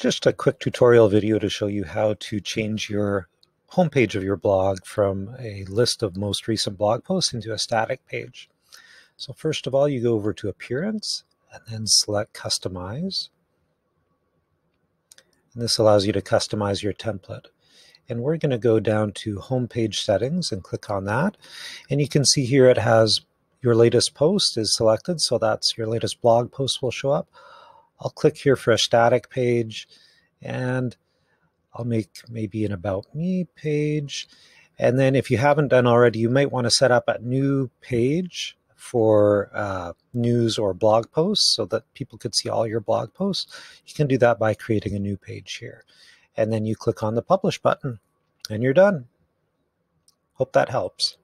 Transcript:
Just a quick tutorial video to show you how to change your homepage of your blog from a list of most recent blog posts into a static page. So first of all, you go over to Appearance and then select Customize. And this allows you to customize your template. And we're going to go down to Homepage Settings and click on that. And you can see here it has your latest post is selected, so that's your latest blog post will show up. I'll click here for a static page and I'll make maybe an About Me page. And then if you haven't done already, you might want to set up a new page for uh, news or blog posts so that people could see all your blog posts. You can do that by creating a new page here. And then you click on the Publish button and you're done. Hope that helps.